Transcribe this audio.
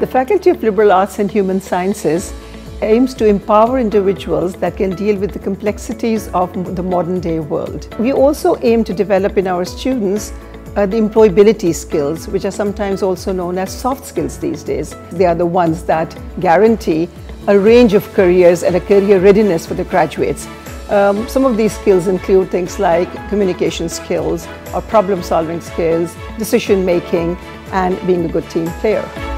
The Faculty of Liberal Arts and Human Sciences aims to empower individuals that can deal with the complexities of the modern day world. We also aim to develop in our students uh, the employability skills, which are sometimes also known as soft skills these days. They are the ones that guarantee a range of careers and a career readiness for the graduates. Um, some of these skills include things like communication skills or problem solving skills, decision making, and being a good team player.